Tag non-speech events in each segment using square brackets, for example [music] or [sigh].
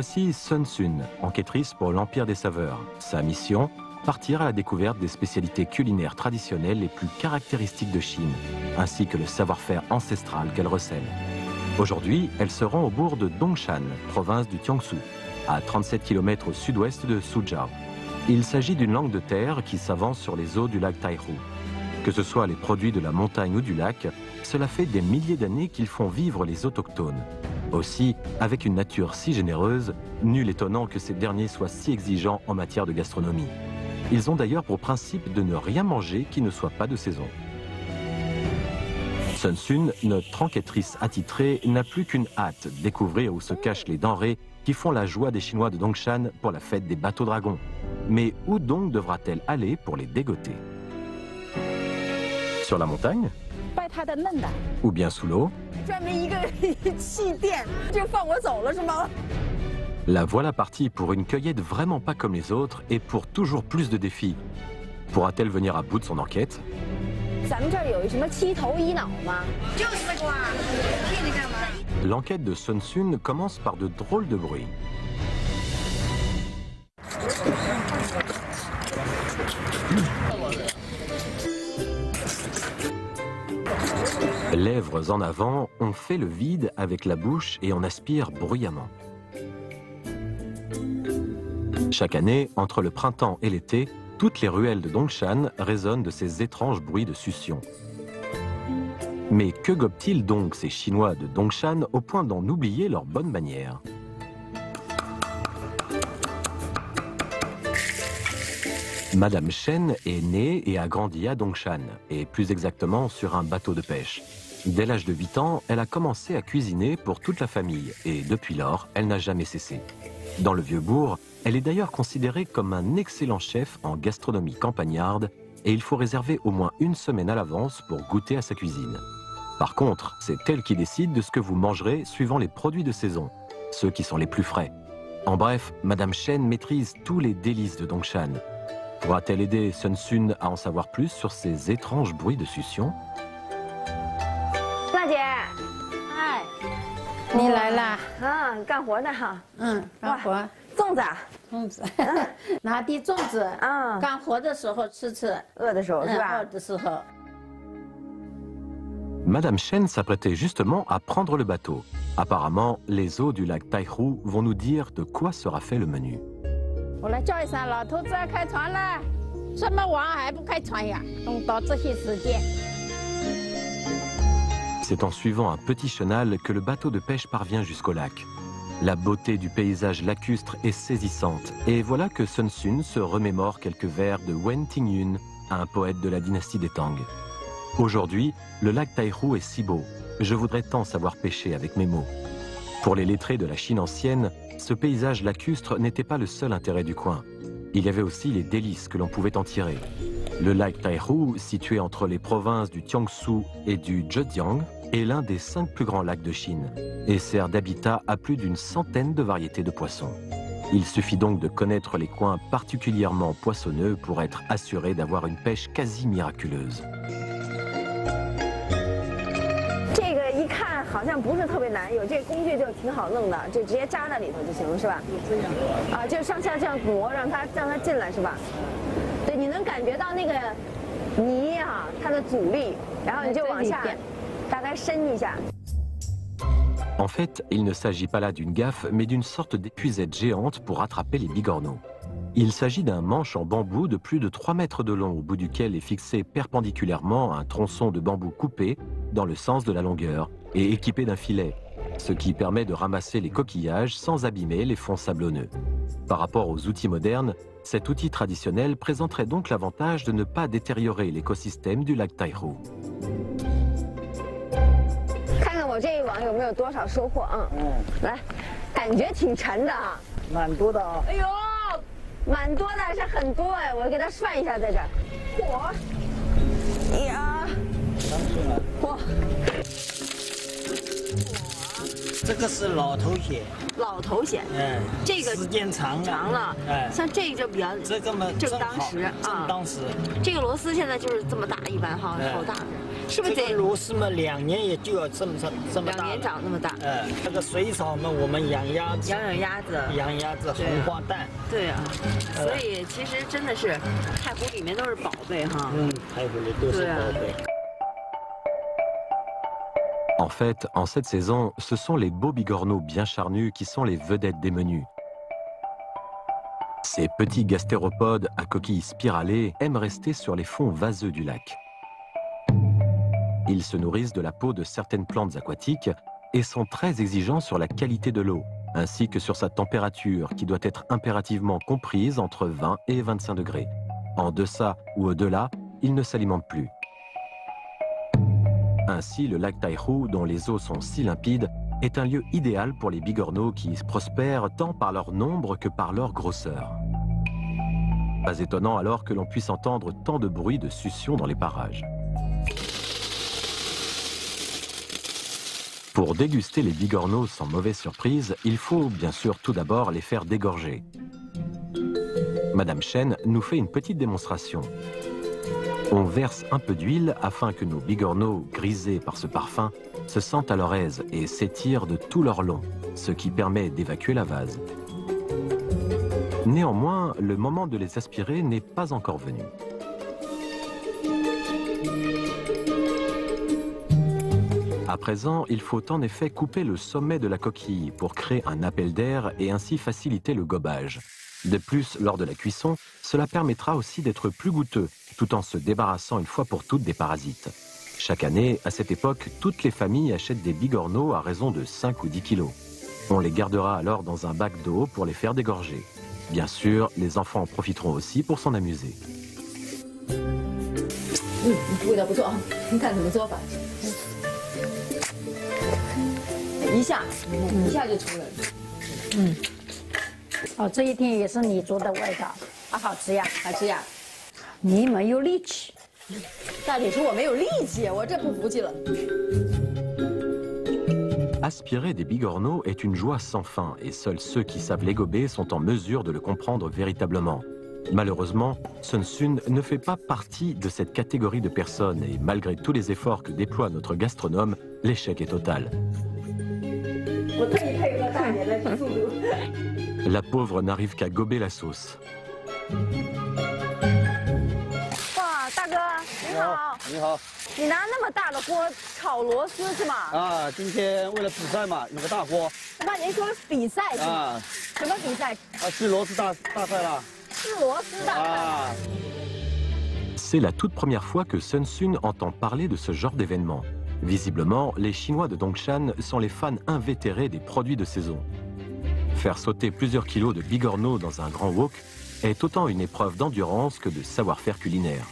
Voici Sun Sun, enquêtrice pour l'Empire des Saveurs. Sa mission Partir à la découverte des spécialités culinaires traditionnelles les plus caractéristiques de Chine, ainsi que le savoir-faire ancestral qu'elle recèle. Aujourd'hui, elle se rend au bourg de Dongshan, province du Jiangsu, à 37 km au sud-ouest de Suzhou. Il s'agit d'une langue de terre qui s'avance sur les eaux du lac Taihu. Que ce soit les produits de la montagne ou du lac, cela fait des milliers d'années qu'ils font vivre les autochtones. Aussi, avec une nature si généreuse, nul étonnant que ces derniers soient si exigeants en matière de gastronomie. Ils ont d'ailleurs pour principe de ne rien manger qui ne soit pas de saison. Sun Sun, notre enquêtrice attitrée, n'a plus qu'une hâte, découvrir où se cachent les denrées qui font la joie des Chinois de Dongshan pour la fête des bateaux dragons. Mais où donc devra-t-elle aller pour les dégoter? Sur la montagne? Ou bien sous l'eau. La voilà partie pour une cueillette vraiment pas comme les autres et pour toujours plus de défis. Pourra-t-elle venir à bout de son enquête? L'enquête de Sun Sun commence par de drôles de bruits. Lèvres en avant, on fait le vide avec la bouche et on aspire bruyamment. Chaque année, entre le printemps et l'été, toutes les ruelles de Dongshan résonnent de ces étranges bruits de succion. Mais que gobent-ils donc ces Chinois de Dongshan au point d'en oublier leurs bonnes manières Madame Chen est née et a grandi à Dongshan, et plus exactement sur un bateau de pêche. Dès l'âge de 8 ans, elle a commencé à cuisiner pour toute la famille, et depuis lors, elle n'a jamais cessé. Dans le vieux bourg, elle est d'ailleurs considérée comme un excellent chef en gastronomie campagnarde, et il faut réserver au moins une semaine à l'avance pour goûter à sa cuisine. Par contre, c'est elle qui décide de ce que vous mangerez suivant les produits de saison, ceux qui sont les plus frais. En bref, Madame Chen maîtrise tous les délices de Dongshan, Pourra-t-elle aider Sun Sun à en savoir plus sur ces étranges bruits de succion? [laughs] Madame Chen s'apprêtait justement à prendre le bateau. Apparemment, les eaux du lac Taihu vont nous dire de quoi sera fait le menu. 啊，干活的时候吃吃，饿的时候是吧？饿的时候。Madame Chen s'apprêtait justement à prendre le bateau. Apparemment, les eaux du lac Taihu vont nous dire de quoi sera fait le menu. C'est en suivant un petit chenal que le bateau de pêche parvient jusqu'au lac. La beauté du paysage lacustre est saisissante, et voilà que Sun Sun se remémore quelques vers de Wen Tingyun, un poète de la dynastie des Tang. Aujourd'hui, le lac Taihu est si beau. Je voudrais tant savoir pêcher avec mes mots. Pour les lettrés de la Chine ancienne, ce paysage lacustre n'était pas le seul intérêt du coin. Il y avait aussi les délices que l'on pouvait en tirer. Le lac Taihu, situé entre les provinces du Jiangsu et du Zhejiang, est l'un des cinq plus grands lacs de Chine et sert d'habitat à plus d'une centaine de variétés de poissons. Il suffit donc de connaître les coins particulièrement poissonneux pour être assuré d'avoir une pêche quasi miraculeuse. 好像不是特别难，有这工具就挺好弄的，就直接扎在里头就行了，是吧？啊，就上下这样磨，让它让它进来，是吧？对，你能感觉到那个泥啊，它的阻力，然后你就往下大概伸一下。En fait, il ne s'agit pas là d'une gaffe, mais d'une sorte d'épuisette géante pour attraper les bigorneaux. Il s'agit d'un manche en bambou de plus de 3 mètres de long, au bout duquel est fixé perpendiculairement un tronçon de bambou coupé dans le sens de la longueur et équipé d'un filet, ce qui permet de ramasser les coquillages sans abîmer les fonds sablonneux. Par rapport aux outils modernes, cet outil traditionnel présenterait donc l'avantage de ne pas détériorer l'écosystème du lac Taihu. 我这个是老头蚬。老头蚬。哎。这个时间长了。长了。哎。像这个就比较。这个嘛，这个当时啊。当时。这个螺丝现在就是这么大，一般哈，好大。是不是这个螺丝嘛，两年也就要这么这么大。两年长那么大。哎，这个水草嘛，我们养鸭子。养养鸭子。养鸭子，红花蛋。对啊。所以其实真的是太湖里面都是宝贝哈。嗯，太湖里都是宝贝。En fait, en cette saison, ce sont les beaux bigorneaux bien charnus qui sont les vedettes des menus. Ces petits gastéropodes à coquilles spiralées aiment rester sur les fonds vaseux du lac. Ils se nourrissent de la peau de certaines plantes aquatiques et sont très exigeants sur la qualité de l'eau, ainsi que sur sa température qui doit être impérativement comprise entre 20 et 25 degrés. En deçà ou au-delà, ils ne s'alimentent plus. Ainsi, le lac Taihu, dont les eaux sont si limpides, est un lieu idéal pour les bigorneaux qui prospèrent tant par leur nombre que par leur grosseur. Pas étonnant alors que l'on puisse entendre tant de bruit de succion dans les parages. Pour déguster les bigorneaux sans mauvaise surprise, il faut bien sûr tout d'abord les faire dégorger. Madame Chen nous fait une petite démonstration. On verse un peu d'huile afin que nos bigorneaux, grisés par ce parfum, se sentent à leur aise et s'étirent de tout leur long, ce qui permet d'évacuer la vase. Néanmoins, le moment de les aspirer n'est pas encore venu. À présent, il faut en effet couper le sommet de la coquille pour créer un appel d'air et ainsi faciliter le gobage. De plus, lors de la cuisson, cela permettra aussi d'être plus goûteux tout en se débarrassant une fois pour toutes des parasites. Chaque année, à cette époque, toutes les familles achètent des bigorneaux à raison de 5 ou 10 kilos. On les gardera alors dans un bac d'eau pour les faire dégorger. Bien sûr, les enfants en profiteront aussi pour s'en amuser. [laughs] Aspirer des bigorneaux est une joie sans fin et seuls ceux qui savent les gober sont en mesure de le comprendre véritablement. Malheureusement, Sun Sun ne fait pas partie de cette catégorie de personnes et malgré tous les efforts que déploie notre gastronome, l'échec est total. La pauvre n'arrive qu'à gober la sauce. C'est la toute première fois que Sun Sun entend parler de ce genre d'événement. Visiblement, les Chinois de Dongshan sont les fans invétérés des produits de saison. Faire sauter plusieurs kilos de bigorneaux dans un grand wok est autant une épreuve d'endurance que de savoir-faire culinaire.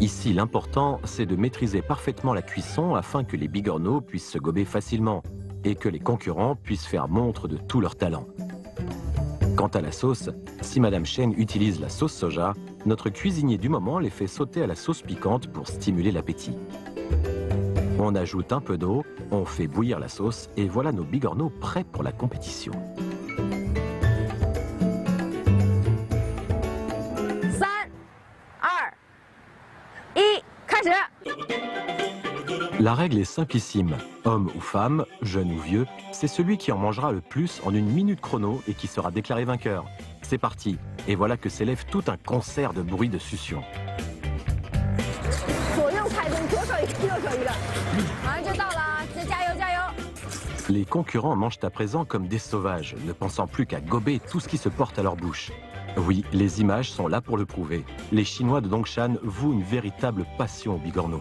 Ici, l'important, c'est de maîtriser parfaitement la cuisson afin que les bigorneaux puissent se gober facilement et que les concurrents puissent faire montre de tout leur talent. Quant à la sauce, si Madame Chen utilise la sauce soja, notre cuisinier du moment les fait sauter à la sauce piquante pour stimuler l'appétit. On ajoute un peu d'eau, on fait bouillir la sauce et voilà nos bigorneaux prêts pour la compétition. La règle est simplissime. Homme ou femme, jeune ou vieux, c'est celui qui en mangera le plus en une minute chrono et qui sera déclaré vainqueur. C'est parti. Et voilà que s'élève tout un concert de bruit de succion. Les concurrents mangent à présent comme des sauvages, ne pensant plus qu'à gober tout ce qui se porte à leur bouche. Oui, les images sont là pour le prouver. Les Chinois de Dongshan vouent une véritable passion au bigorneau.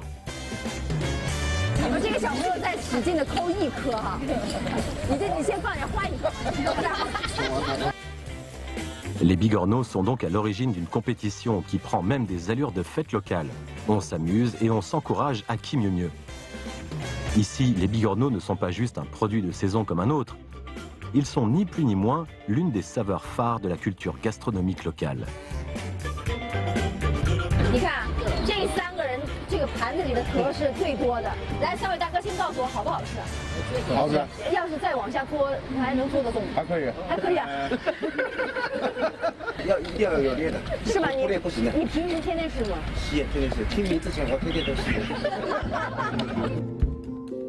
Les bigorneaux sont donc à l'origine d'une compétition qui prend même des allures de fête locale. On s'amuse et on s'encourage à qui mieux mieux. Ici, les bigorneaux ne sont pas juste un produit de saison comme un autre. Ils sont ni plus ni moins l'une des saveurs phares de la culture gastronomique locale. 里的壳是最多的。来，三位大哥先告诉我好不好吃？好吃。要是再往下拖，还能拖得动？还可以。还可以啊。[laughs] 要一定要有裂的。是吧？不裂不行的。你平时天天吃吗？是，天天吃。听名之前我天天都吃。[laughs]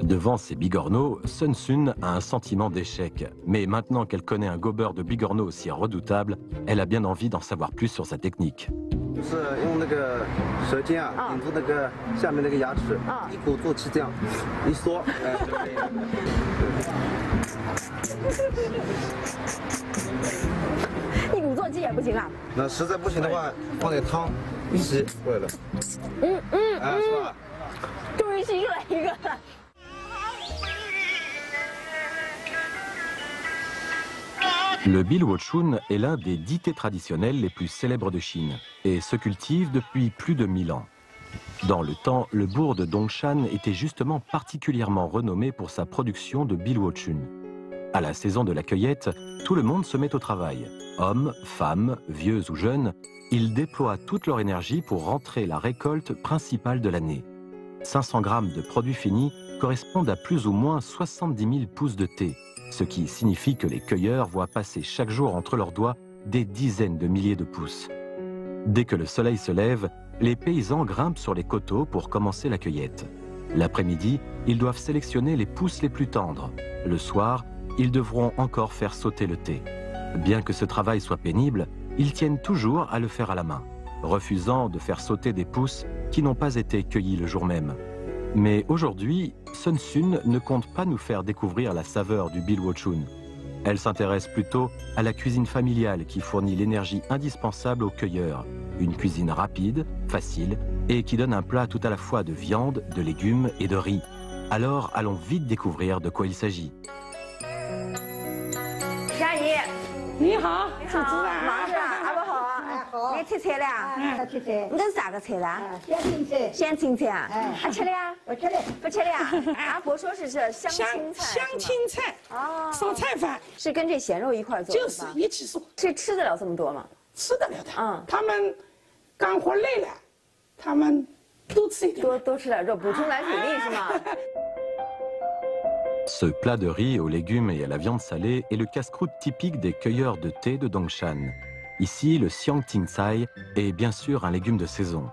Devant ces bigorneaux, Sun Sun a un sentiment d'échec. Mais maintenant qu'elle connaît un gobeur de bigorneaux aussi redoutable, elle a bien envie d'en savoir plus sur sa technique. [laughs] Le bilwochun est l'un des dix traditionnels les plus célèbres de Chine et se cultive depuis plus de 1000 ans. Dans le temps, le bourg de Dongshan était justement particulièrement renommé pour sa production de bilwochun. À la saison de la cueillette, tout le monde se met au travail. Hommes, femmes, vieux ou jeunes, ils déploient toute leur énergie pour rentrer la récolte principale de l'année. 500 grammes de produits finis correspondent à plus ou moins 70 000 pouces de thé, ce qui signifie que les cueilleurs voient passer chaque jour entre leurs doigts des dizaines de milliers de pousses. Dès que le soleil se lève, les paysans grimpent sur les coteaux pour commencer la cueillette. L'après-midi, ils doivent sélectionner les pousses les plus tendres. Le soir, ils devront encore faire sauter le thé. Bien que ce travail soit pénible, ils tiennent toujours à le faire à la main, refusant de faire sauter des pousses qui n'ont pas été cueillies le jour même. Mais aujourd'hui, Sun Sun ne compte pas nous faire découvrir la saveur du bilwochun. Elle s'intéresse plutôt à la cuisine familiale qui fournit l'énergie indispensable aux cueilleurs. Une cuisine rapide, facile et qui donne un plat tout à la fois de viande, de légumes et de riz. Alors allons vite découvrir de quoi il s'agit. 你切菜了啊？切菜。你这是啥个菜啦？香青菜。香青菜啊？还吃了呀？不吃了。不吃了呀？阿 [laughs] 婆说是是香青菜。香青菜。哦。烧菜饭。是跟这咸肉一块做的就是一起做。这吃得了这么多吗？吃得了的。嗯。他们干活累了，他们多吃一点。多多吃点肉，补充来体力是吗？Ce plat de riz aux légumes et à la viande salée est le casse-croûte typique des cueilleurs de thé de Dongshan. Ici, le Xiang Tsai est bien sûr un légume de saison.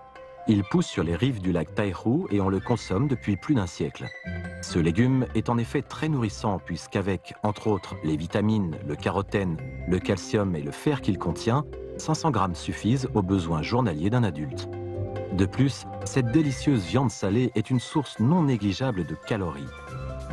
Il pousse sur les rives du lac Taihu et on le consomme depuis plus d'un siècle. Ce légume est en effet très nourrissant puisqu'avec, entre autres, les vitamines, le carotène, le calcium et le fer qu'il contient, 500 grammes suffisent aux besoins journaliers d'un adulte. De plus, cette délicieuse viande salée est une source non négligeable de calories.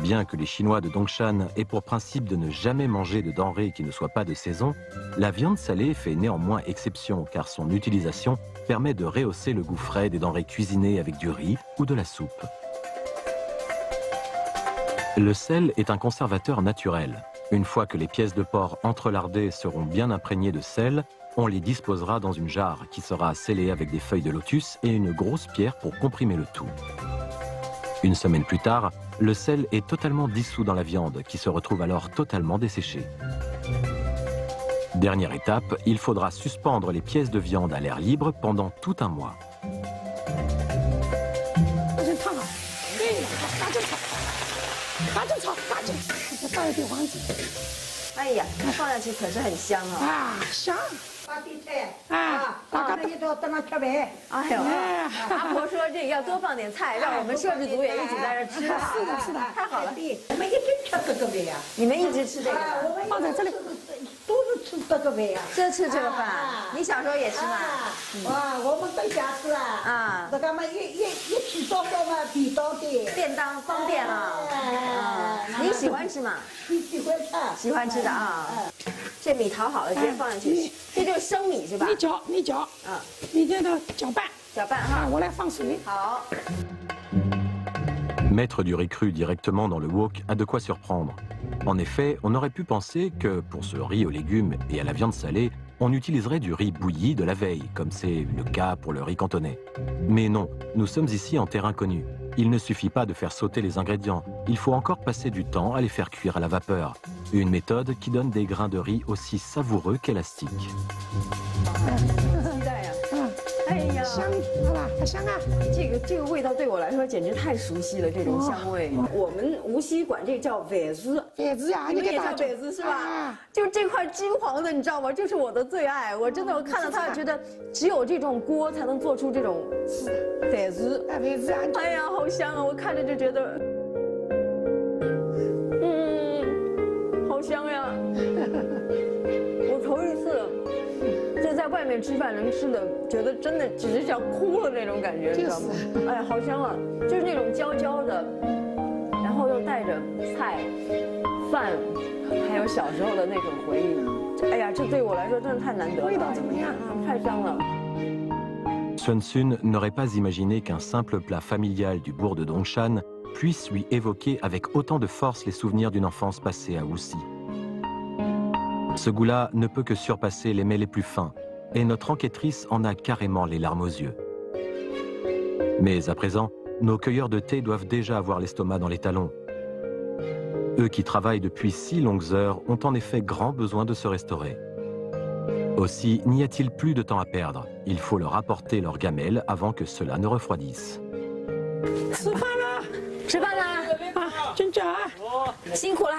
Bien que les Chinois de Dongshan aient pour principe de ne jamais manger de denrées qui ne soient pas de saison, la viande salée fait néanmoins exception car son utilisation permet de rehausser le goût frais des denrées cuisinées avec du riz ou de la soupe. Le sel est un conservateur naturel. Une fois que les pièces de porc entrelardées seront bien imprégnées de sel, on les disposera dans une jarre qui sera scellée avec des feuilles de lotus et une grosse pierre pour comprimer le tout. Une semaine plus tard, le sel est totalement dissous dans la viande qui se retrouve alors totalement desséchée. Dernière étape, il faudra suspendre les pièces de viande à l'air libre pendant tout un mois. Ah, 啊，一道在那吃饭。哎呦，阿婆说这要多放点菜，让我们摄制组也一起在这吃。是的，是的，太好了。我们一直吃这个饭呀。你们一直吃这个？放在这里，都是吃这个饭呀。这吃这个饭，你小时候也吃吗？哇，我们在家吃啊。啊。一一一起早饭嘛，便当的。便当方便啊。你喜欢吃吗？你喜欢吃。喜欢吃的啊。这米淘好了，直接放进去。这就是生米是吧？你搅，你搅。Mettre du riz cru directement dans le wok a de quoi surprendre. En effet, on aurait pu penser que pour ce riz aux légumes et à la viande salée, on utiliserait du riz bouilli de la veille, comme c'est le cas pour le riz cantonais. Mais non, nous sommes ici en terrain connu. Il ne suffit pas de faire sauter les ingrédients, il faut encore passer du temps à les faire cuire à la vapeur. Une méthode qui donne des grains de riz aussi savoureux qu'élastiques. 哎呀，香，好吧，好香啊！这个这个味道对我来说简直太熟悉了，这种香味。我们无锡管这叫尾子，尾子呀，你们也叫尾子是吧？就这块金黄的，你知道吗？就是我的最爱。我真的，我看到它，觉得只有这种锅才能做出这种尾子。尾子啊！哎呀，好香啊！我看着就觉得，嗯，好香呀。外面吃饭能吃的，觉得真的只是想哭了那种感觉，你知道吗？哎呀，好香啊！就是那种焦焦的，然后又带着菜、饭，还有小时候的那种回忆。哎呀，这对我来说真的太难得了。味道怎么样啊？太香了。Sun Sun n'aurait pas imaginé qu'un simple plat familial du bourg de Dongshan puisse lui évoquer avec autant de force les souvenirs d'une enfance passée à Wuxi. Ce goût-là ne peut que surpasser les mets les plus fins, et notre enquêtrice en a carrément les larmes aux yeux. Mais à présent, nos cueilleurs de thé doivent déjà avoir l'estomac dans les talons. Eux qui travaillent depuis si longues heures ont en effet grand besoin de se restaurer. Aussi, n'y a-t-il plus de temps à perdre. Il faut leur apporter leur gamelle avant que cela ne refroidisse. 真假？辛苦了。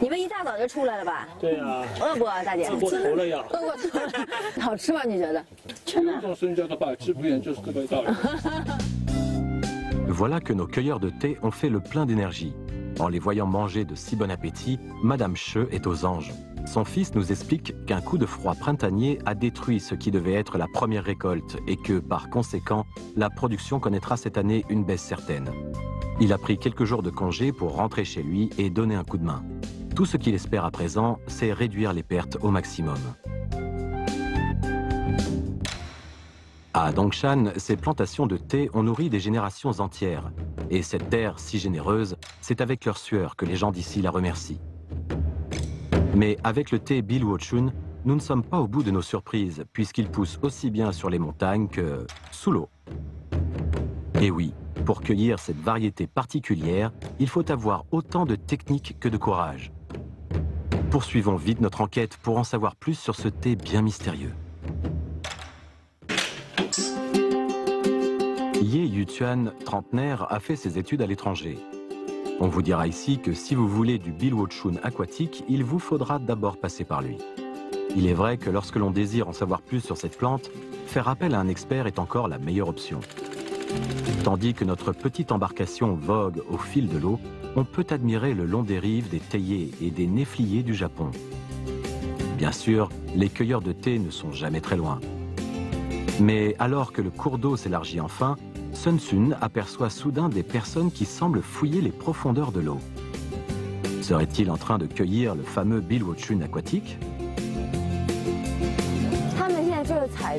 你们一大早就出来了吧？对呀。饿不啊，大姐？饿过头了呀。饿过头了。好吃吗？你觉得？做孙家的吧，吃不厌就是这个道理。 [laughs] [laughs] Voilà que nos cueilleurs de thé ont fait le plein d'énergie. En les voyant manger de si bon appétit, Madame Che est aux anges. Son fils nous explique qu'un coup de froid printanier a détruit ce qui devait être la première récolte et que, par conséquent, la production connaîtra cette année une baisse certaine. Il a pris quelques jours de congé pour rentrer chez lui et donner un coup de main. Tout ce qu'il espère à présent, c'est réduire les pertes au maximum. À Dongshan, ces plantations de thé ont nourri des générations entières. Et cette terre si généreuse, c'est avec leur sueur que les gens d'ici la remercient. Mais avec le thé Bilwochun, nous ne sommes pas au bout de nos surprises, puisqu'il pousse aussi bien sur les montagnes que sous l'eau. Et oui, pour cueillir cette variété particulière, il faut avoir autant de technique que de courage. Poursuivons vite notre enquête pour en savoir plus sur ce thé bien mystérieux. Ye Yutuan, trentenaire, a fait ses études à l'étranger. On vous dira ici que si vous voulez du Bilwochun aquatique, il vous faudra d'abord passer par lui. Il est vrai que lorsque l'on désire en savoir plus sur cette plante, faire appel à un expert est encore la meilleure option. Tandis que notre petite embarcation vogue au fil de l'eau, on peut admirer le long des rives des théiers et des néfliers du Japon. Bien sûr, les cueilleurs de thé ne sont jamais très loin. Mais alors que le cours d'eau s'élargit enfin, Sun Sun aperçoit soudain des personnes qui semblent fouiller les profondeurs de l'eau. Serait-il en train de cueillir le fameux Bilwochun aquatique?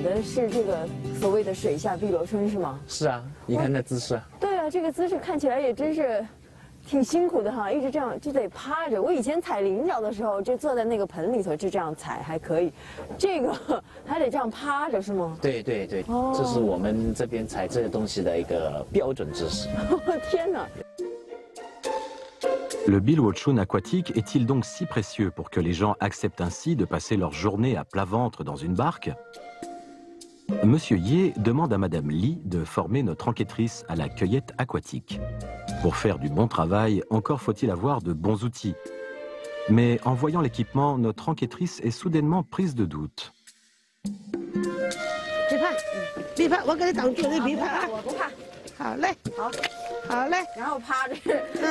的是这个所谓的水下碧螺春是吗？是啊，你看那姿势。对啊，这个姿势看起来也真是挺辛苦的哈，一直这样就得趴着。我以前采菱角的时候，就坐在那个盆里头就这样采还可以，这个还得这样趴着是吗？对对对，这是我们这边采这些东西的一个标准姿势。天哪！Le Bilwochun aquatique est-il donc si précieux pour que les gens acceptent ainsi de passer leur journée à plat ventre dans une barque Monsieur Ye demande à Madame Li de former notre enquêtrice à la cueillette aquatique. Pour faire du bon travail, encore faut-il avoir de bons outils. Mais en voyant l'équipement, notre enquêtrice est soudainement prise de doute. 好嘞，好，好嘞。然后趴着，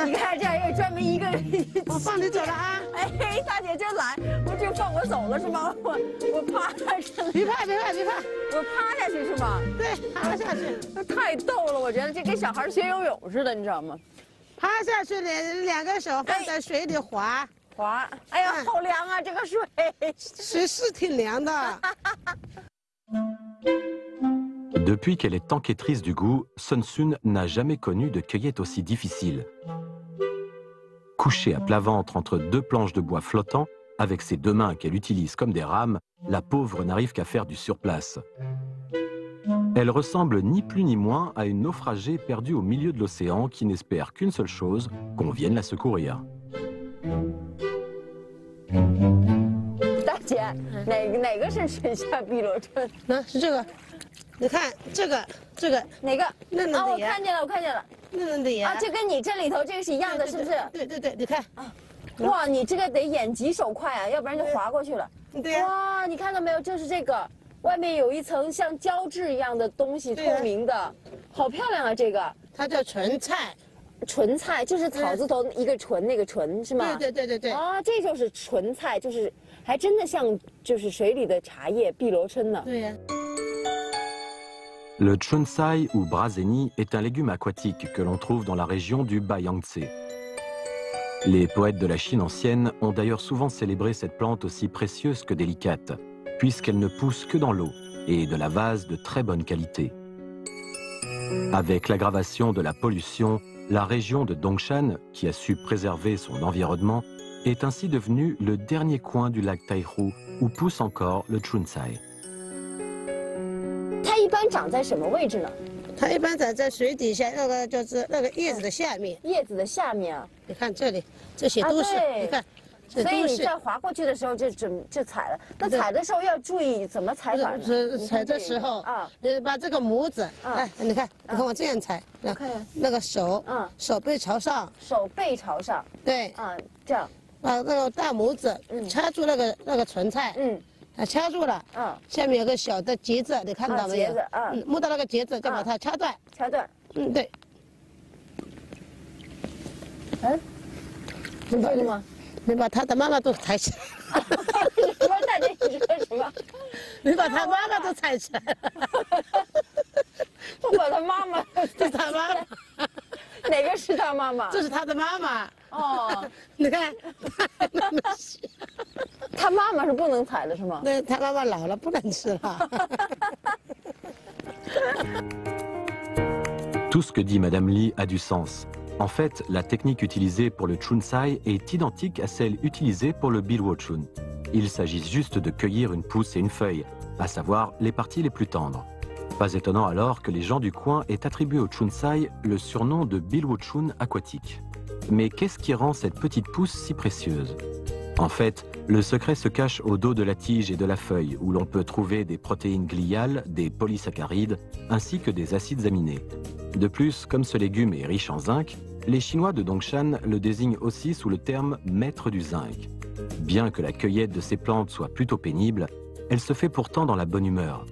你看这样有专门一个人。我放你走了啊！哎，大姐真懒，我就放我走了是吗？我我趴下了。别怕，别怕，别怕，我趴下去是吗？对，趴下去。那太逗了，我觉得这跟小孩学游泳似的，你知道吗？趴下去，两两个手放在水里滑滑。哎呀，好凉啊，这个水。水是挺凉的。[laughs] Depuis qu'elle est enquêtrice du goût, Sun Sun n'a jamais connu de cueillette aussi difficile. Couchée à plat ventre entre deux planches de bois flottants, avec ses deux mains qu'elle utilise comme des rames, la pauvre n'arrive qu'à faire du surplace. Elle ressemble ni plus ni moins à une naufragée perdue au milieu de l'océan qui n'espère qu'une seule chose, qu'on vienne la secourir. 你看这个这个哪个？嫩嫩的啊，我看见了，我看见了。嫩嫩的啊，这跟你这里头这个是一样的，是不是？对对对，你看啊，哇，你这个得眼疾手快啊，要不然就划过去了。对呀。哇，你看到没有？就是这个，外面有一层像胶质一样的东西，透明的，好漂亮啊！这个它叫纯菜，纯菜就是草字头一个纯那个纯是吗？对对对对对。啊，这就是纯菜，就是还真的像就是水里的茶叶碧螺春呢。对呀。Le chunsai ou brazeni est un légume aquatique que l'on trouve dans la région du Bayangtze. Les poètes de la Chine ancienne ont d'ailleurs souvent célébré cette plante aussi précieuse que délicate, puisqu'elle ne pousse que dans l'eau et de la vase de très bonne qualité. Avec l'aggravation de la pollution, la région de Dongshan, qui a su préserver son environnement, est ainsi devenue le dernier coin du lac Taihu où pousse encore le chunsai. 它一般长在什么位置呢？它一般长在水底下，那个就是那个叶子的下面。叶子的下面啊，你看这里，这些都是，你看，所以你在划过去的时候就准就踩了。那踩的时候要注意怎么踩法呢？是踩的时候啊，你把这个拇指，哎，你看，你看我这样踩，我看那个手，嗯，手背朝上，手背朝上，对，啊，这样，把那个大拇指掐住那个那个唇菜，嗯。啊，掐住了，嗯，下面有个小的节子，你看到没有？节子，嗯，摸到那个节子，就把它掐断，掐断，嗯，对。嗯，你这个吗？你把他的妈妈都踩起来。什么大姐？你说什么？[laughs] 你把他妈妈都踩起来了。我把他妈妈，这是他妈妈。哪个是他妈妈？这是他的妈妈。哦，你看，他妈妈是不能踩的，是吗？对，他妈妈老了，不能吃了。 Tout ce [laughs] [laughs] [laughs] que dit Madame Lee a du sens. En fait, la technique utilisée pour le chunsai est identique à celle utilisée pour le bilwochun. Il s'agit juste de cueillir une pousse et une feuille, à savoir les parties les plus tendres. Pas étonnant alors que les gens du coin aient attribué au chunsai le surnom de bilwochun aquatique. Mais qu'est-ce qui rend cette petite pousse si précieuse? En fait, le secret se cache au dos de la tige et de la feuille, où l'on peut trouver des protéines gliales, des polysaccharides, ainsi que des acides aminés. De plus, comme ce légume est riche en zinc, les Chinois de Dongshan le désignent aussi sous le terme maître du zinc. Bien que la cueillette de ces plantes soit plutôt pénible, elle se fait pourtant dans la bonne humeur.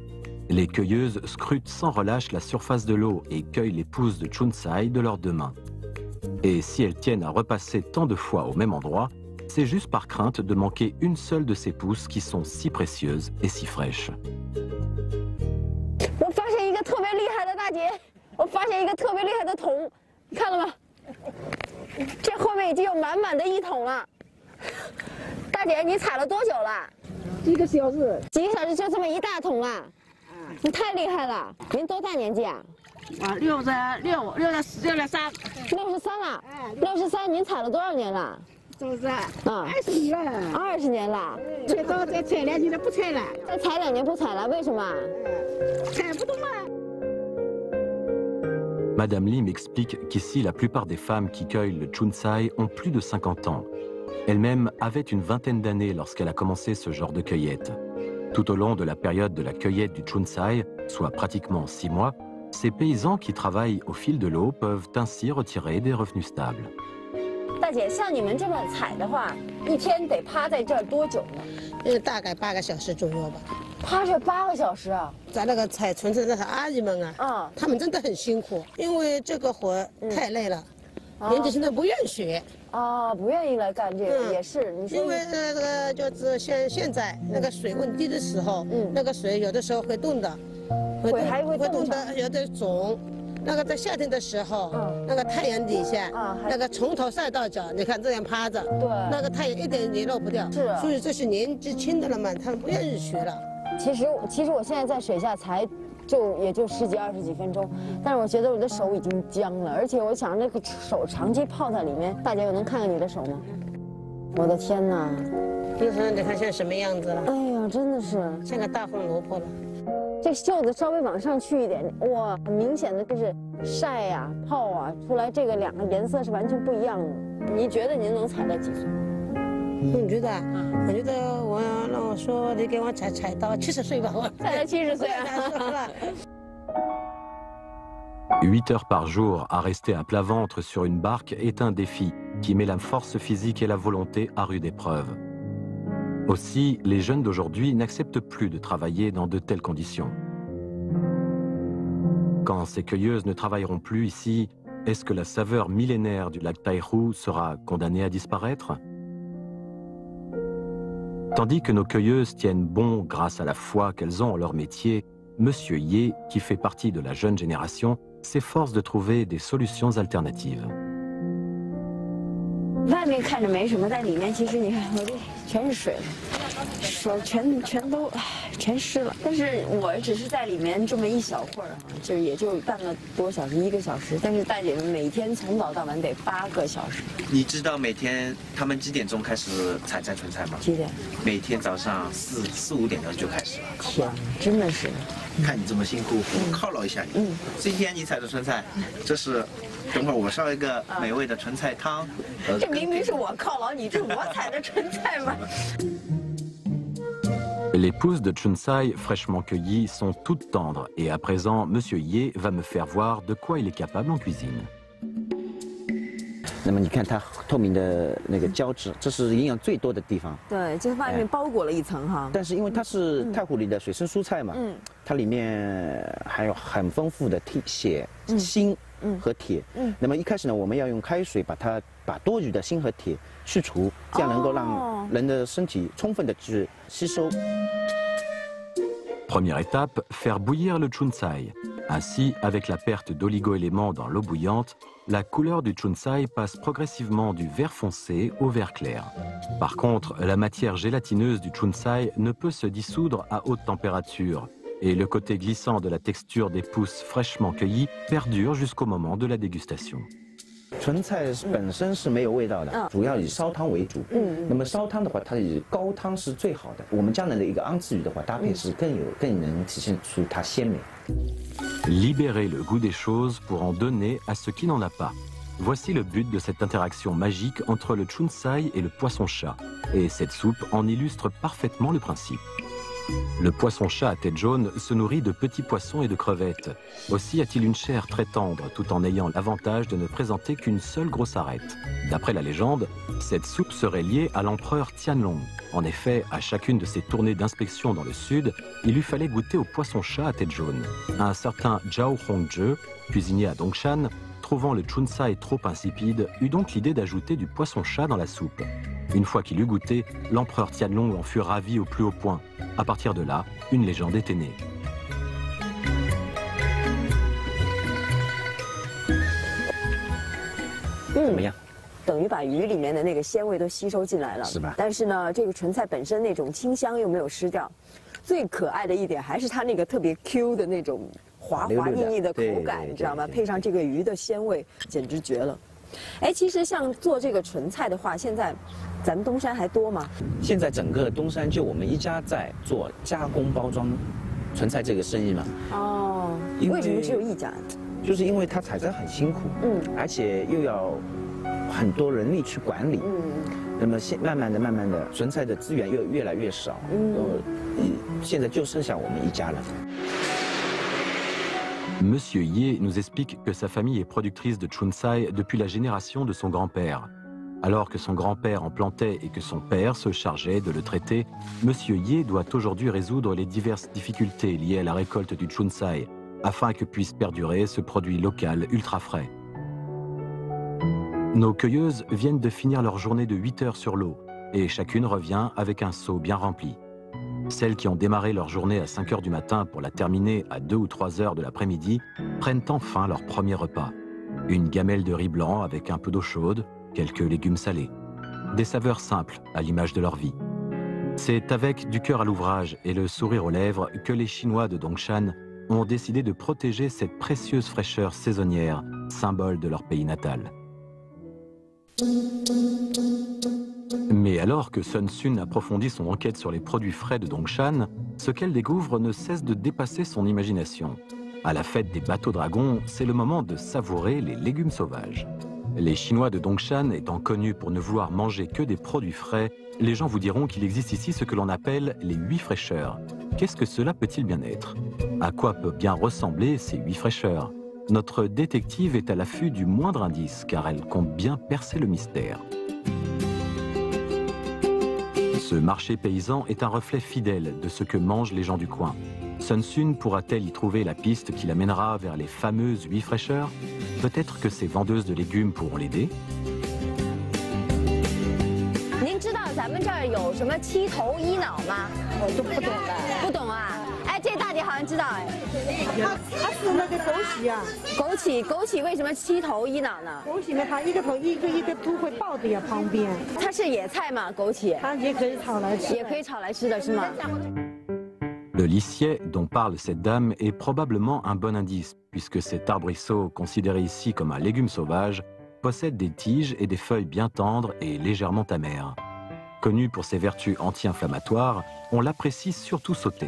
Les cueilleuses scrutent sans relâche la surface de l'eau et cueillent les pousses de chunsai de leurs deux mains. Et si elles tiennent à repasser tant de fois au même endroit, c'est juste par crainte de manquer une seule de ces pousses qui sont si précieuses et si fraîches. 你看了吗？这后面已经有满满的一桶了。大姐，你采了多久了？几个小时。几个小时就这么一大桶啊？你太厉害了！您多大年纪啊？啊，六十六，六十六十三。六十三了。六十三，您采了多少年了？是不是啊？啊，二十年了。二十年了。最多再采两年就不采了。再采两年不采了，为什么？采不动啊。 Madame Lee m'explique qu'ici, la plupart des femmes qui cueillent le chunsai ont plus de 50 ans. Elle-même avait une vingtaine d'années lorsqu'elle a commencé ce genre de cueillette. Tout au long de la période de la cueillette du chunsai, soit pratiquement six mois, ces paysans qui travaillent au fil de l'eau peuvent ainsi retirer des revenus stables. 啊，不愿意来干这个也是。因为那个就是像现在那个水温低的时候，那个水有的时候会冻的，会会冻的有点肿。那个在夏天的时候，那个太阳底下，那个从头晒到脚，你看这样趴着，对，那个太阳一点也落不掉。是，所以这些年纪轻的了嘛，他们不愿意学了。其实，其实我现在在水下才。就也就十几二十几分钟，但是我觉得我的手已经僵了，而且我想那个手长期泡在里面，大姐，我能看看你的手吗？我的天哪！你看，你看现在什么样子了？哎呀，真的是像个大红萝卜了。这袖子稍微往上去一点，哇，很明显的就是晒呀、泡啊，出来这个两个颜色是完全不一样的。你觉得您能踩到几岁？你觉得？我觉得我让我说你给我踩踩到七十岁吧，我踩到七十岁啊。8 [laughs] heures par jour à rester à plat ventre sur une barque est un défi qui met la force physique et la volonté à rude épreuve. Aussi, les jeunes d'aujourd'hui n'acceptent plus de travailler dans de telles conditions. Quand ces cueilleuses ne travailleront plus ici, est-ce que la saveur millénaire du lac Taïrou sera condamnée à disparaître Tandis que nos cueilleuses tiennent bon grâce à la foi qu'elles ont en leur métier, Monsieur Yé, qui fait partie de la jeune génération, s'efforce de trouver des solutions alternatives. 全全都全湿了。但是我只是在里面这么一小会儿啊，就也就半个多小时，一个小时。但是大姐们每天从早到晚得八个小时。你知道每天他们几点钟开始采摘春菜吗？几点？每天早上四四五点钟就开始了。天，真的是。看你这么辛苦，我犒劳一下你。嗯，今天你采的春菜，这是，等会儿我烧一个美味的春菜汤。这明明是我犒劳你，这是我采的春菜吗 [laughs]？Les pousses de chunsai fraîchement cueillies sont toutes tendres. Et à présent, Monsieur Ye va me faire voir de quoi il est capable en cuisine. 那么你看它透明的那个胶质，这是营养最多的地方。对，就是外面包裹了一层哈。但是因为它是太湖里的水生蔬菜嘛，嗯，它里面含有很丰富的铁、血、锌和铁。嗯，那么一开始呢，我们要用开水把它把多余的锌和铁去除，这样能够让人的身体充分的去吸收。Première étape, faire bouillir le chunsai. Ainsi, avec la perte d'oligo-éléments dans l'eau bouillante, la couleur du chunsai passe progressivement du vert foncé au vert clair. Par contre, la matière gélatineuse du chunsai ne peut se dissoudre à haute température et le côté glissant de la texture des pousses fraîchement cueillies perdure jusqu'au moment de la dégustation. 纯菜本身是没有味道的，主要以烧汤为主。嗯，那么烧汤的话，它以高汤是最好的。我们江南的一个昂刺鱼的话，搭配是更有、更能体现出它鲜美。Libérer le goût des choses pour en donner à ce qui n'en a pas. Voici le but de cette interaction magique entre le chunsai et le poisson-chat. Et cette soupe en illustre parfaitement le principe. Le poisson-chat à tête jaune se nourrit de petits poissons et de crevettes. Aussi a-t-il une chair très tendre tout en ayant l'avantage de ne présenter qu'une seule grosse arête. D'après la légende, cette soupe serait liée à l'empereur Tianlong. En effet, à chacune de ses tournées d'inspection dans le sud, il lui fallait goûter au poisson-chat à tête jaune. Un certain Zhao Hongzhe, cuisinier à Dongshan, trouvant le chunsai trop insipide, eut donc l'idée d'ajouter du poisson-chat dans la soupe. Une fois qu'il eut goûté, l'empereur Tianlong en fut ravi au plus haut point. À partir de là, une légende était née. 怎么样？等于把鱼里面的那个鲜味都吸收进来了，是吧？但是呢，这个纯菜本身那种清香又没有失掉。最可爱的一点还是它那个特别 Q 的那种 滑滑腻腻的口感，你知道吗？配上这个鱼的鲜味，简直绝了。哎，其实像做这个纯菜的话，现在咱们东山还多吗？现在整个东山就我们一家在做加工包装纯菜这个生意嘛。哦，为什么只有一家？就是因为它采摘很辛苦，嗯，而且又要很多人力去管理，嗯，那么现慢慢的、慢慢的，纯菜的资源又越来越少，嗯，现在就剩下我们一家了。Monsieur Ye nous explique que sa famille est productrice de chunsai depuis la génération de son grand-père. Alors que son grand-père en plantait et que son père se chargeait de le traiter, Monsieur Ye doit aujourd'hui résoudre les diverses difficultés liées à la récolte du chunsai, afin que puisse perdurer ce produit local ultra frais. Nos cueilleuses viennent de finir leur journée de 8 heures sur l'eau, et chacune revient avec un seau bien rempli. Celles qui ont démarré leur journée à 5 heures du matin pour la terminer à 2 ou 3 heures de l'après-midi prennent enfin leur premier repas. Une gamelle de riz blanc avec un peu d'eau chaude, quelques légumes salés. Des saveurs simples à l'image de leur vie. C'est avec du cœur à l'ouvrage et le sourire aux lèvres que les Chinois de Dongshan ont décidé de protéger cette précieuse fraîcheur saisonnière, symbole de leur pays natal. Mais alors que Sun Sun approfondit son enquête sur les produits frais de Dongshan, ce qu'elle découvre ne cesse de dépasser son imagination. À la fête des bateaux dragons, c'est le moment de savourer les légumes sauvages. Les Chinois de Dongshan étant connus pour ne vouloir manger que des produits frais, les gens vous diront qu'il existe ici ce que l'on appelle les huit fraîcheurs. Qu'est-ce que cela peut-il bien être? À quoi peut bien ressembler ces huit fraîcheurs? Notre détective est à l'affût du moindre indice car elle compte bien percer le mystère. Ce marché paysan est un reflet fidèle de ce que mangent les gens du coin. Sun Sun pourra-t-elle y trouver la piste qui l'amènera vers les fameuses huit fraîcheurs? Peut-être que ces vendeuses de légumes pourront l'aider? 您知道咱们这儿有什么七头一脑吗？我都不懂的。不懂啊？哎，这大姐好像知道哎。它它是那个枸杞啊，枸杞，枸杞为什么七头一脑呢？枸杞呢，它一个头一个一个都会抱在旁边，它是野菜嘛，枸杞它也可以炒来吃。也可以炒来吃的是吗？ Le lissier dont parle cette dame est probablement un bon indice, puisque cet arbrisseau, considéré ici comme un légume sauvage, possède des tiges et des feuilles bien tendres et légèrement amères. Connu pour ses vertus anti-inflammatoires, on l'apprécie surtout sauté.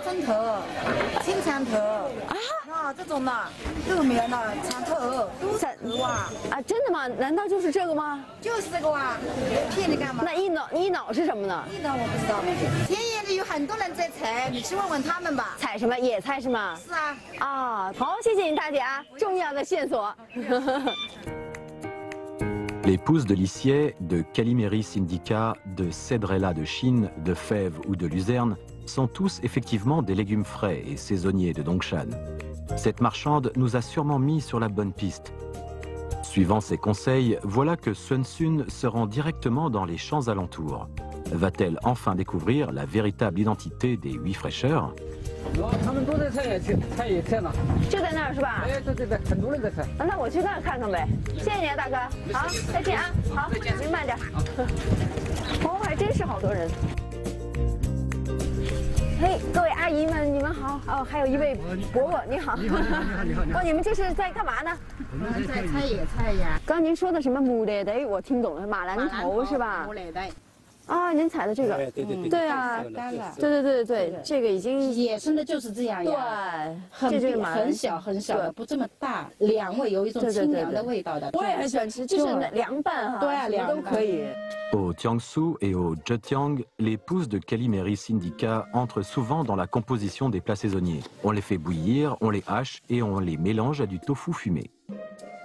针头，青蚕头，啊，那，这种的豆苗呢，蚕头都啊，真的吗？难道就是这个吗？就是这个哇，骗你干嘛？那一脑一脑是什么呢？一脑我不知道，田野里有很多人在采，你去问问他们吧。采什么野菜是吗？是啊，啊，好，谢谢你大姐啊，重要的线索。[laughs] Les pousses de lissier, de Calimeris indica, de Cedrella de Chine, de fève ou de luzerne sont tous effectivement des légumes frais et saisonniers de Dongshan. Cette marchande nous a sûrement mis sur la bonne piste. Suivant ses conseils, voilà que Sun Sun se rend directement dans les champs alentours. Va-t-elle enfin découvrir la véritable identité des huit fraîcheurs 嘿，各位阿姨们，你们好。哦，还有一位伯伯，你好。你好，你好，你好。哦，你们这是在干嘛呢？我们在采野菜呀，刚您说的什么牡蛎的，我听懂了，马兰头是吧？木啊，您采的这个。对对对对啊，干了。对对对对对，这个已经野生的就是这样对呀，，很这就很小很小的，不这么大，凉味有一种清凉的味道的。我也很喜欢吃，就是凉拌哈，对啊什么都可以。Au Jiangsu et au Zhejiang, les pousses de Calimeris indica entrent souvent dans la composition des plats saisonniers. On les fait bouillir, on les hache et on les mélange à du tofu fumé.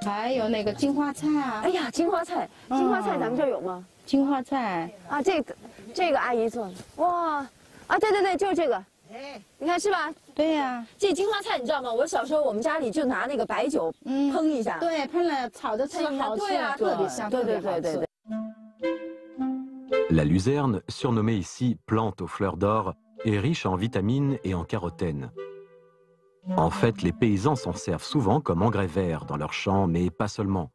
还有那个金花菜啊哎，呀，金花菜，金花菜咱们这儿有吗？金花菜，啊，这个这个阿姨做的，哇，啊，对对对，就是这个，哎，你看是吧？对呀，这金花菜你知道吗？我小时候我们家里就拿那个白酒嗯烹一下，对，烹了炒着吃好吃对啊，，特别香，对特别好吃对对对对。。 La luzerne, surnommée ici plante aux fleurs d'or, est riche en vitamines et en carotène. En fait, les paysans s'en servent souvent comme engrais verts dans leurs champs, mais pas seulement.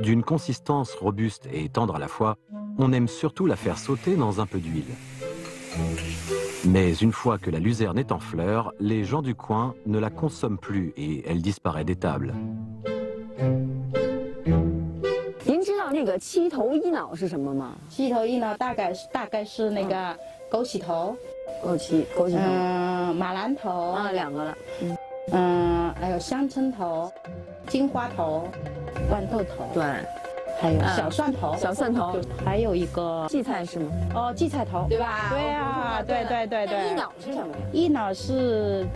D'une consistance robuste et tendre à la fois, on aime surtout la faire sauter dans un peu d'huile. Mais une fois que la luzerne est en fleur, les gens du coin ne la consomment plus et elle disparaît des tables. 嗯，还有香椿头、金花头、豌豆头，对，还有小蒜头，小蒜头，还有一个荠菜是吗？哦，荠菜头，对吧？对啊，对对对对，一脑是什么呀？一脑是。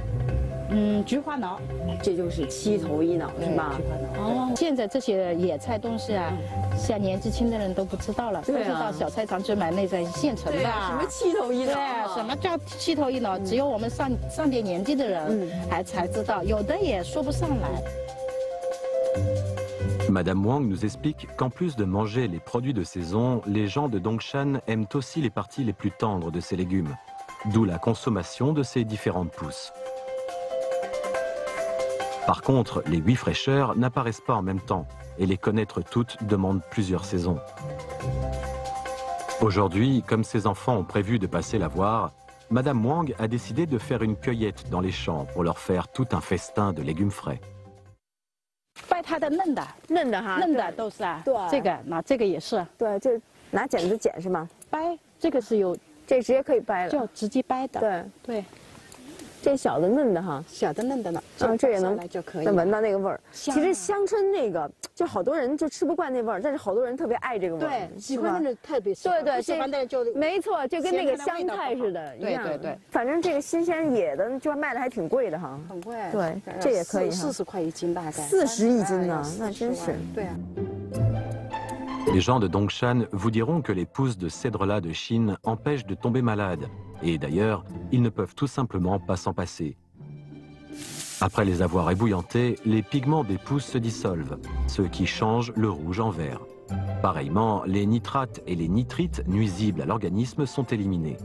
嗯，菊花脑，这就是七头一脑是吧？哦，现在这些野菜东西啊，像年纪轻的人都不知道了，都是到小菜场去买那种现成的。什么七头一脑？对，什么叫七头一脑？只有我们上上点年纪的人嗯还才知道，有的也说不上来。Madame Wang nous explique qu'en plus de manger les produits de saison, les gens de Dongshan aiment aussi les parties les plus tendres de ces légumes, d'où la consommation de ces différentes pousses. Par contre, les huit fraîcheurs n'apparaissent pas en même temps, et les connaître toutes demande plusieurs saisons. Aujourd'hui, comme ces enfants ont prévu de passer la voir, Madame Wang a décidé de faire une cueillette dans les champs pour leur faire tout un festin de légumes frais. 这小的嫩的哈，小的嫩的呢，啊，这也能就可以能闻到那个味儿。香其实乡村那个，就好多人就吃不惯那味儿，但是好多人特别爱这个味儿，对，喜欢是吧的人特别喜欢，对对，不喜欢的人就没错，就跟那个香菜似的一样。对对对，反正这个新鲜野的就卖的还挺贵的哈，很贵。对这也可以哈四十块一斤大概。四十一斤呢哎，那真是。对啊。Les gens de Dongshan vous diront que les pousses de cèdre-là de Chine empêchent de tomber malade. Et d'ailleurs, ils ne peuvent tout simplement pas s'en passer. Après les avoir ébouillantés, les pigments des pousses se dissolvent, ce qui change le rouge en vert. Pareillement, les nitrates et les nitrites nuisibles à l'organisme sont éliminés.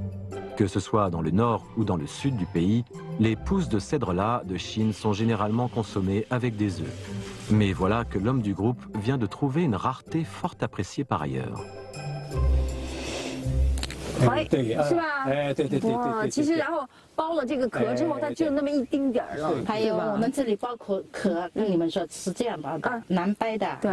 Que ce soit dans le nord ou dans le sud du pays, les pousses de cèdre-là de Chine sont généralement consommées avec des œufs. Mais voilà que l'homme du groupe vient de trouver une rareté fort appréciée par ailleurs. 哎，对啊是吧？哎对对对对其实然后剥了这个壳之后，它就那么一丁点儿了，还有我们这里剥壳壳，跟你们说是这样包的，难掰的。对，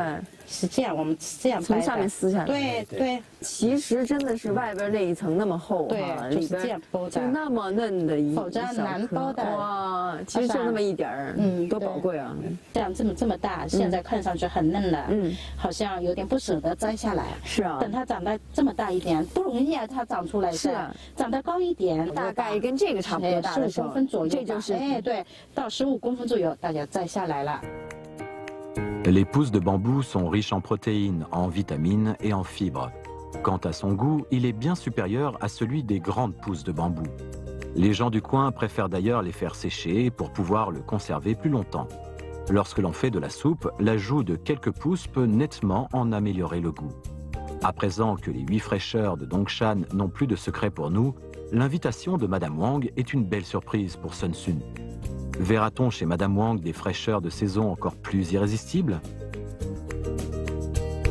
是这样，我们是这样。从上面撕下来。对对，其实真的是外边那一层那么厚对哈，里边就那么嫩的一否则一小颗难哇，其实就那么一点儿，嗯多宝贵啊！这样这么这么大，现在看上去很嫩了，嗯，好像有点不舍得摘下来。是啊等它长得这么大一点，不容易啊，它长出来。是啊长得高一点，大概跟这个差不多大十五公分左右，这就是哎，对，到十五公分左右，大家摘下来了。Les pousses de bambou sont riches en protéines, en vitamines et en fibres. Quant à son goût, il est bien supérieur à celui des grandes pousses de bambou. Les gens du coin préfèrent d'ailleurs les faire sécher pour pouvoir le conserver plus longtemps. Lorsque l'on fait de la soupe, l'ajout de quelques pousses peut nettement en améliorer le goût. À présent que les huit fraîcheurs de Dongshan n'ont plus de secret pour nous, l'invitation de Madame Wang est une belle surprise pour Sun Sun. Verra-t-on chez Madame Wang des fraîcheurs de saison encore plus irrésistibles?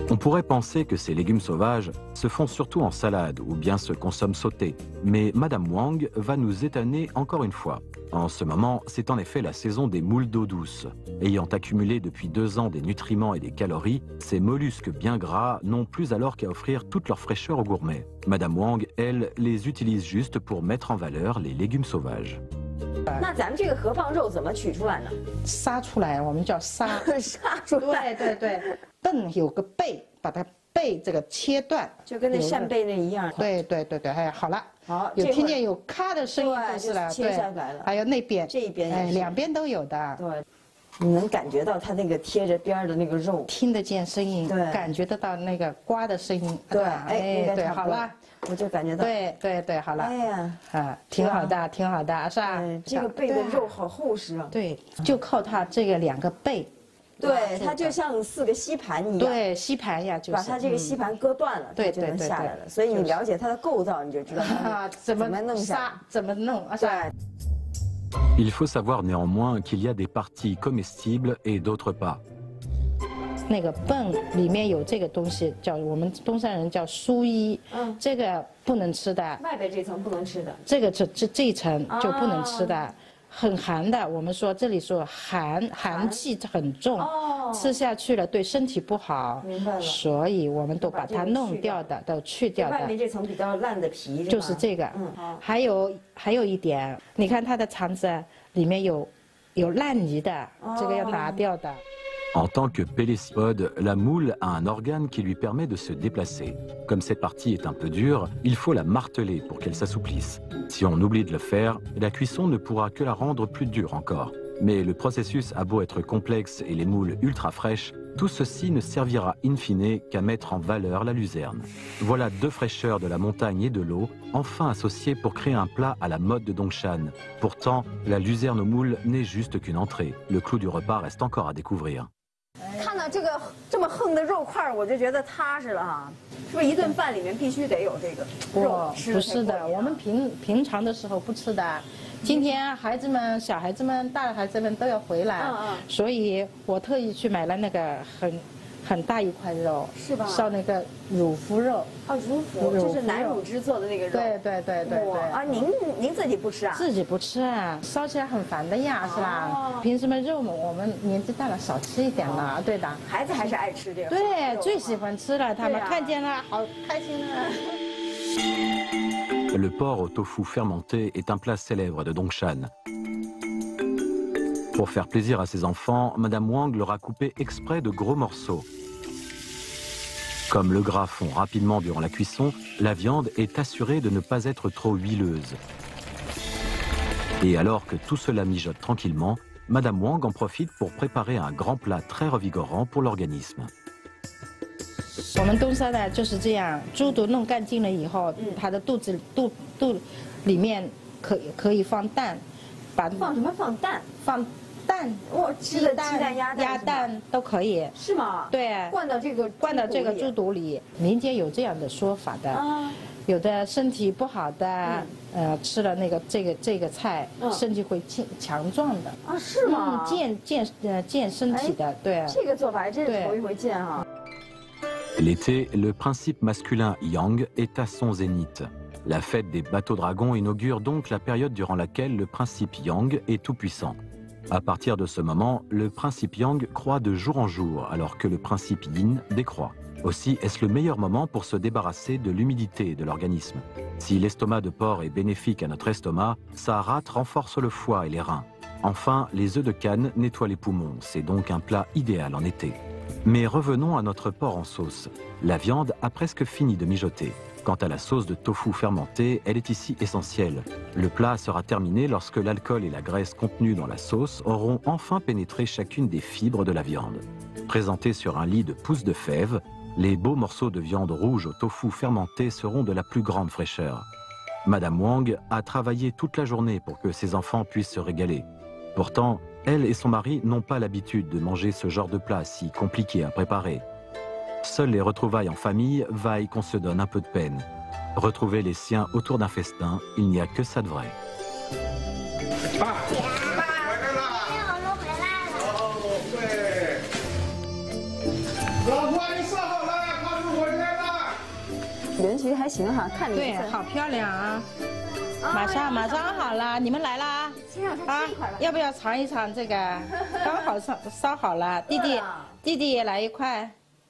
On pourrait penser que ces légumes sauvages se font surtout en salade ou bien se consomment sautés, mais Madame Wang va nous étonner encore une fois. En ce moment, c'est en effet la saison des moules d'eau douce. Ayant accumulé depuis deux ans des nutriments et des calories, ces mollusques bien gras n'ont plus alors qu'à offrir toute leur fraîcheur aux gourmets. Madame Wang, elle, les utilise juste pour mettre en valeur les légumes sauvages. [laughs] [laughs] 蚌有个背，把它背这个切断，就跟那扇贝那一样。对对对对，哎，好了，好有听见有咔的声音就是了，就是切对下来了。还有那边这一边哎，两边都有的，对，你能感觉到它那个贴着边儿的那个肉。听得见声音，对。感觉得到那个刮的声音，对，吧哎，对，好了，，我就感觉到。对对对，好了，哎呀，啊，挺好的，挺好的，是吧？哎？这个背的肉好厚实啊。对，就靠它这个两个背，对，它就像四个吸盘一样。对，吸盘呀，就是把它这个吸盘割断了，对它就能对对下来了。所以你了解它的构造，你就知道 [laughs] 怎么弄下怎么弄，啊，是吧？Il faut savoir néanmoins qu'il y a des parties comestibles et d'autres pas. 那个泵里面有这个东西，叫我们东山人叫苏衣，嗯这个不能吃的，外边这层不能吃的。这个这这这一层就不能吃的，啊很寒的。我们说这里说寒寒气很重，哦吃下去了对身体不好，明白了所以我们都把它弄掉的，都去掉外面的。这层比较烂的皮，就是这个嗯，还有还有一点，你看它的肠子里面有有烂泥的，这个要拿掉的。En tant que pélésipode, la moule a un organe qui lui permet de se déplacer. Comme cette partie est un peu dure, il faut la marteler pour qu'elle s'assouplisse. Si on oublie de le faire, la cuisson ne pourra que la rendre plus dure encore. Mais le processus a beau être complexe et les moules ultra fraîches, tout ceci ne servira in fine qu'à mettre en valeur la luzerne. Voilà deux fraîcheurs de la montagne et de l'eau, enfin associées pour créer un plat à la mode de Dongshan. Pourtant, la luzerne aux moules n'est juste qu'une entrée. Le clou du repas reste encore à découvrir. 这个这么横的肉块儿，我就觉得踏实了哈。是不是一顿饭里面必须得有这个肉不，是的，我们平平常的时候不吃的。今天孩子们、小孩子们、大孩子们都要回来，嗯嗯所以我特意去买了那个很很大一块肉，是吧？烧那个乳腐肉。啊，乳腐就是南乳汁做的那个肉。对对对对对。啊，您您自己不吃啊？自己不吃啊，烧起来很烦的呀，是吧？凭什么肉嘛？我们年纪大了，少吃一点嘛，对的。孩子还是爱吃这个。对，最喜欢吃了，他们看见了，好开心啊。Le porc au tofu fermenté est un plat célèbre de Dongshan. Pour faire plaisir à ses enfants, Madame Wang leur a coupé exprès de gros morceaux. Comme le gras fond rapidement durant la cuisson, la viande est assurée de ne pas être trop huileuse. Et alors que tout cela mijote tranquillement, Madame Wang en profite pour préparer un grand plat très revigorant pour l'organisme. 蛋，把放什么放蛋放蛋，哇，鸡蛋鸭鸭蛋都可以，是吗？对，灌到这个灌到这个猪肚里，民间有这样的说法的，啊有的身体不好的，呃，吃了那个这个这个菜，身体会健强壮的啊，是吗？健健呃健身体的，对，这个做法还真是头一回见啊。L'été, le principe masculin Yang est à son zénith. La fête des bateaux dragons inaugure donc la période durant laquelle le principe Yang est tout-puissant. À partir de ce moment, le principe Yang croît de jour en jour, alors que le principe Yin décroît. Aussi, est-ce le meilleur moment pour se débarrasser de l'humidité de l'organisme? Si l'estomac de porc est bénéfique à notre estomac, sa rate renforce le foie et les reins. Enfin, les œufs de canne nettoient les poumons, c'est donc un plat idéal en été. Mais revenons à notre porc en sauce. La viande a presque fini de mijoter. Quant à la sauce de tofu fermentée, elle est ici essentielle. Le plat sera terminé lorsque l'alcool et la graisse contenus dans la sauce auront enfin pénétré chacune des fibres de la viande. Présentés sur un lit de pousses de fèves, les beaux morceaux de viande rouge au tofu fermenté seront de la plus grande fraîcheur. Madame Wang a travaillé toute la journée pour que ses enfants puissent se régaler. Pourtant, elle et son mari n'ont pas l'habitude de manger ce genre de plat si compliqué à préparer. Seules les retrouvailles en famille vaillent qu'on se donne un peu de peine. Retrouver les siens autour d'un festin, il n'y a que ça de vrai.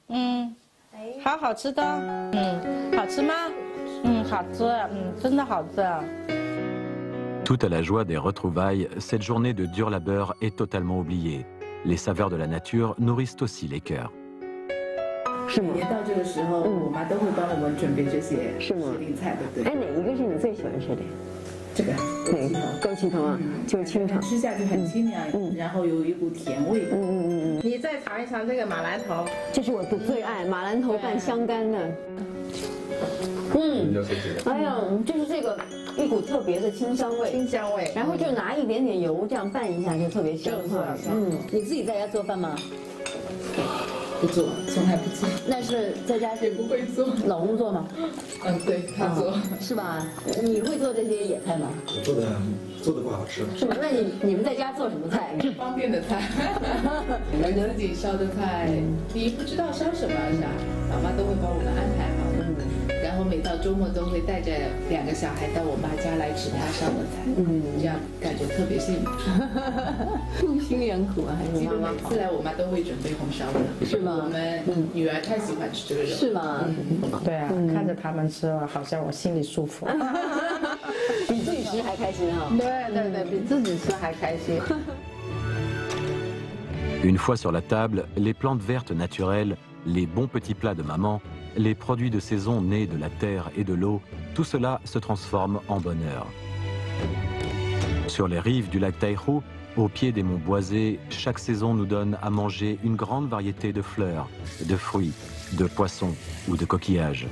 嗯，好好吃的，嗯，好吃吗？嗯，好吃，嗯，真的好吃。Tout à la joie des retrouvailles, cette journée de dur labeur est totalement oubliée. Les saveurs de la nature nourrissent aussi les cœurs. 是吗？每年到这个时候，我妈都会帮我们准备这些是吗？时令菜，对不对？哎，哪一个是你最喜欢吃的？这个哪个？枸杞头啊，就是清肠，吃下去很清凉，嗯，然后有一股甜味，嗯嗯嗯嗯。你再尝一尝这个马兰头，这是我的最爱，马兰头拌香干的。嗯，哎呀，就是这个一股特别的清香味，清香味，然后就拿一点点油这样拌一下，就特别香哈。嗯，你自己在家做饭吗？不做，从来不做。那是在家也不会做。老公做吗？嗯，对他做。是吧？你会做这些野菜吗？我做的做的不好吃。是吗？那你你们在家做什么菜？方便的菜。[laughs] 你们自己烧的菜，你不知道烧什么是吧？老妈都会周末都会带着两个小孩到我妈家来吃她烧的菜，嗯，这样感觉特别幸福，[laughs] 用心良苦啊，还是妈妈每次来我妈都会准备红烧的，是吗？我们女儿太喜欢吃这个肉，是吗？对啊，看着他们吃，好像我心里舒服，[laughs] 比自己吃还开心啊！对对对，比自己吃还开心。[laughs] Une fois sur la table, les plantes vertes naturelles, les bons petits plats de maman. les produits de saison nés de la terre et de l'eau, tout cela se transforme en bonheur. Sur les rives du lac Taihu, au pied des monts boisés, chaque saison nous donne à manger une grande variété de fleurs, de fruits, de poissons ou de coquillages.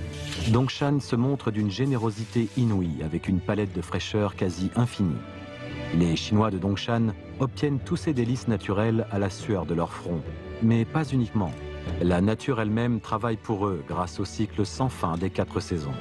Dongshan se montre d'une générosité inouïe avec une palette de fraîcheur quasi infinie. Les Chinois de Dongshan obtiennent tous ces délices naturels à la sueur de leur front, mais pas uniquement. La nature elle-même travaille pour eux grâce au cycle sans fin des quatre saisons.